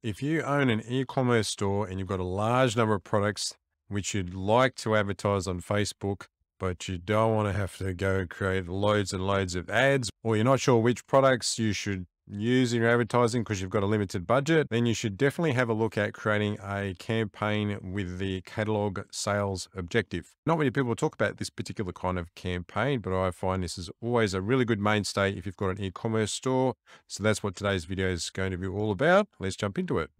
If you own an e-commerce store and you've got a large number of products which you'd like to advertise on Facebook, but you don't want to have to go create loads and loads of ads, or you're not sure which products you should use in your advertising because you've got a limited budget, then you should definitely have a look at creating a campaign with the catalog sales objective. Not many people talk about this particular kind of campaign, but I find this is always a really good mainstay if you've got an e-commerce store. So that's what today's video is going to be all about. Let's jump into it.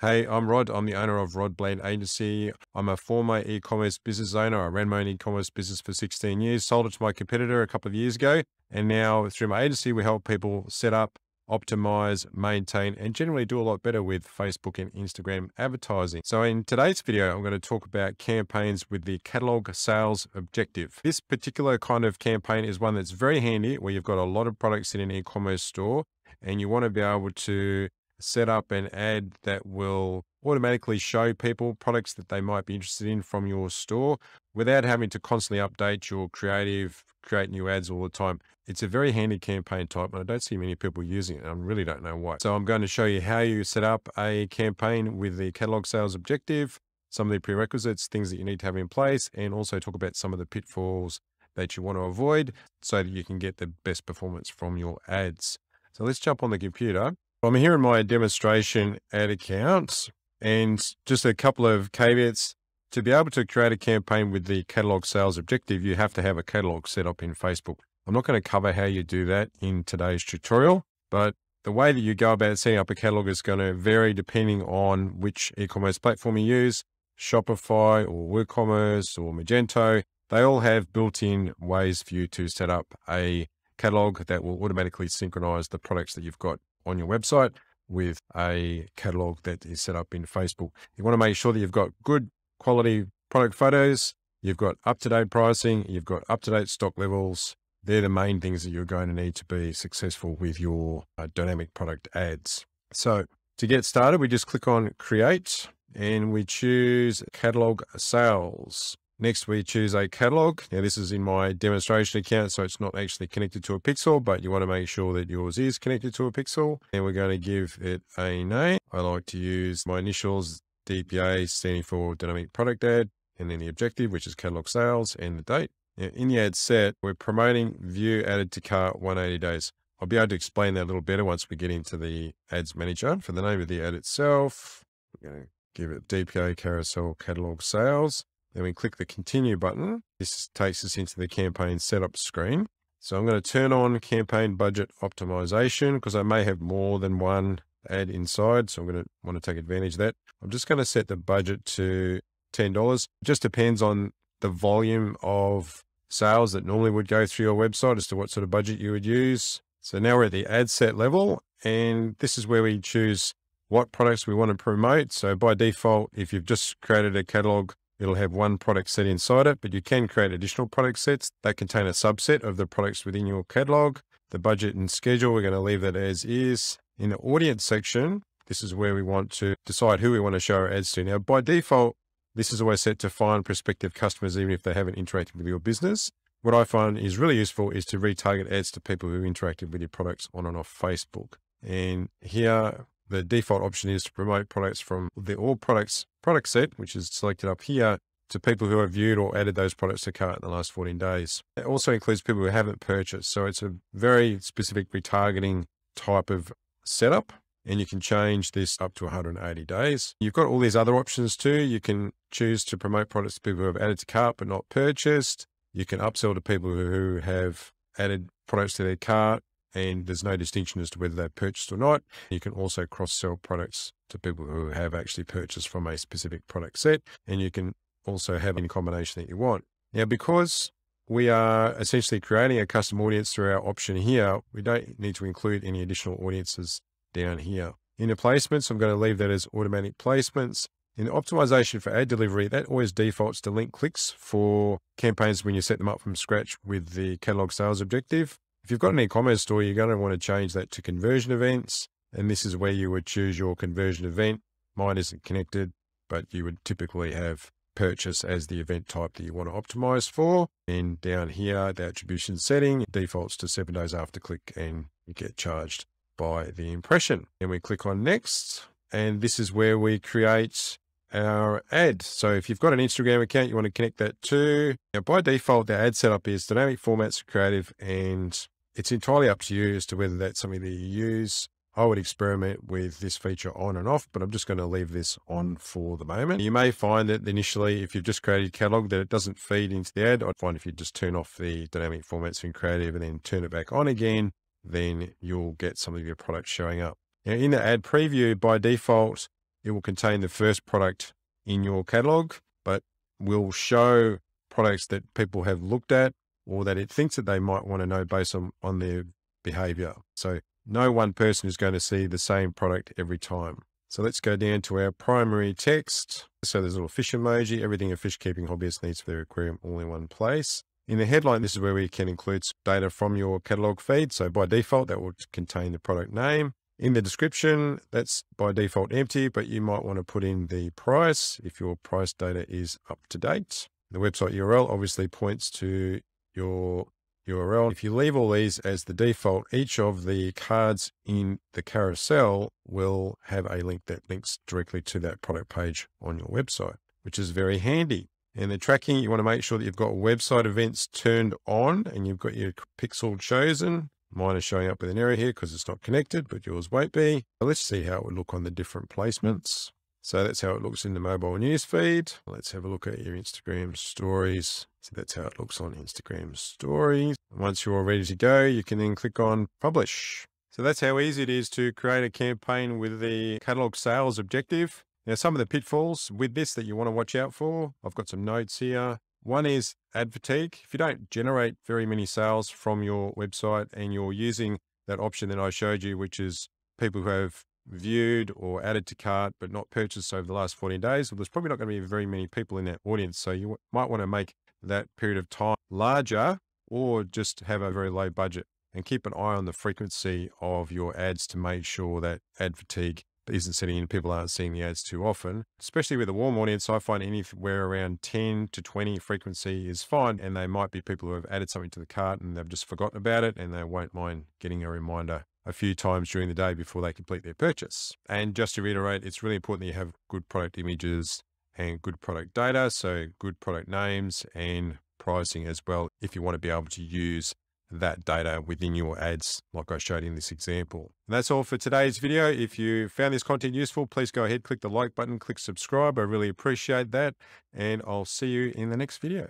Hey, I'm Rod. I'm the owner of Rod Bland Agency. I'm a former e-commerce business owner. I ran my own e-commerce business for 16 years, sold it to my competitor a couple of years ago. And now through my agency, we help people set up, optimize, maintain, and generally do a lot better with Facebook and Instagram advertising. So in today's video, I'm going to talk about campaigns with the catalog sales objective. This particular kind of campaign is one that's very handy where you've got a lot of products in an e-commerce store and you want to be able to set up an ad that will automatically show people products that they might be interested in from your store without having to constantly update your creative, create new ads all the time. It's a very handy campaign type, and I don't see many people using it. I really don't know why. So I'm going to show you how you set up a campaign with the catalog sales objective, some of the prerequisites, things that you need to have in place, and also talk about some of the pitfalls that you want to avoid so that you can get the best performance from your ads. So let's jump on the computer I'm here in my demonstration ad account and just a couple of caveats. To be able to create a campaign with the catalog sales objective, you have to have a catalog set up in Facebook. I'm not going to cover how you do that in today's tutorial, but the way that you go about setting up a catalog is going to vary depending on which e-commerce platform you use. Shopify or WooCommerce or Magento, they all have built-in ways for you to set up a catalog that will automatically synchronize the products that you've got on your website with a catalog that is set up in Facebook. You want to make sure that you've got good quality product photos, you've got up-to-date pricing, you've got up-to-date stock levels. They're the main things that you're going to need to be successful with your uh, dynamic product ads. So to get started, we just click on create and we choose catalog sales. Next, we choose a catalog. Now, this is in my demonstration account, so it's not actually connected to a pixel, but you want to make sure that yours is connected to a pixel. And we're going to give it a name. I like to use my initials, DPA, standing for Dynamic Product Ad, and then the objective, which is catalog sales, and the date. Now, in the ad set, we're promoting view added to cart 180 days. I'll be able to explain that a little better once we get into the ads manager. For the name of the ad itself, we're going to give it DPA carousel catalog sales. Then we click the continue button. This takes us into the campaign setup screen. So I'm going to turn on campaign budget optimization because I may have more than one ad inside. So I'm going to want to take advantage of that. I'm just going to set the budget to $10. It just depends on the volume of sales that normally would go through your website as to what sort of budget you would use. So now we're at the ad set level and this is where we choose what products we want to promote. So by default, if you've just created a catalog It'll have one product set inside it, but you can create additional product sets that contain a subset of the products within your catalog. The budget and schedule, we're going to leave that as is. In the audience section, this is where we want to decide who we want to show our ads to. Now, by default, this is always set to find prospective customers, even if they haven't interacted with your business. What I find is really useful is to retarget ads to people who interacted with your products on and off Facebook. And here the default option is to promote products from the all products product set, which is selected up here, to people who have viewed or added those products to cart in the last 14 days. It also includes people who haven't purchased. So it's a very specific retargeting type of setup. And you can change this up to 180 days. You've got all these other options too. You can choose to promote products to people who have added to cart but not purchased. You can upsell to people who have added products to their cart and there's no distinction as to whether they've purchased or not. You can also cross sell products to people who have actually purchased from a specific product set, and you can also have any combination that you want. Now, because we are essentially creating a custom audience through our option here, we don't need to include any additional audiences down here. In the placements, I'm going to leave that as automatic placements. In optimization for ad delivery, that always defaults to link clicks for campaigns when you set them up from scratch with the catalog sales objective. If you've got an e-commerce store, you're going to want to change that to conversion events. And this is where you would choose your conversion event. Mine isn't connected, but you would typically have purchase as the event type that you want to optimize for. And down here, the attribution setting defaults to seven days after click and you get charged by the impression. And we click on next. And this is where we create our ad. So if you've got an Instagram account, you want to connect that to. Now by default, the ad setup is dynamic formats creative, and it's entirely up to you as to whether that's something that you use. I would experiment with this feature on and off, but I'm just going to leave this on for the moment. You may find that initially, if you've just created a catalog, that it doesn't feed into the ad. I'd find if you just turn off the dynamic formats in creative and then turn it back on again, then you'll get some of your products showing up. Now in the ad preview, by default, it will contain the first product in your catalog, but will show products that people have looked at or that it thinks that they might want to know based on, on their behavior. So no one person is going to see the same product every time. So let's go down to our primary text. So there's a little fish emoji, everything a fish keeping hobbyist needs for their aquarium all in one place. In the headline, this is where we can include data from your catalog feed. So by default, that will contain the product name. In the description, that's by default empty, but you might want to put in the price if your price data is up to date. The website URL obviously points to your URL. If you leave all these as the default, each of the cards in the carousel will have a link that links directly to that product page on your website, which is very handy. And the tracking, you want to make sure that you've got website events turned on and you've got your pixel chosen. Mine is showing up with an error here because it's not connected, but yours won't be. Let's see how it would look on the different placements. So that's how it looks in the mobile news feed. Let's have a look at your Instagram stories. So that's how it looks on Instagram stories. Once you're all ready to go, you can then click on publish. So that's how easy it is to create a campaign with the catalog sales objective. Now, some of the pitfalls with this that you want to watch out for, I've got some notes here. One is ad fatigue. If you don't generate very many sales from your website and you're using that option that I showed you, which is people who have viewed or added to cart but not purchased over the last 14 days, well, there's probably not going to be very many people in that audience. So you might want to make that period of time larger or just have a very low budget and keep an eye on the frequency of your ads to make sure that ad fatigue isn't sitting in. People aren't seeing the ads too often, especially with a warm audience. I find anywhere around 10 to 20 frequency is fine. And they might be people who have added something to the cart and they've just forgotten about it and they won't mind getting a reminder a few times during the day before they complete their purchase. And just to reiterate, it's really important that you have good product images and good product data. So good product names and pricing as well. If you want to be able to use that data within your ads, like I showed in this example. And that's all for today's video. If you found this content useful, please go ahead, click the like button, click subscribe. I really appreciate that. And I'll see you in the next video.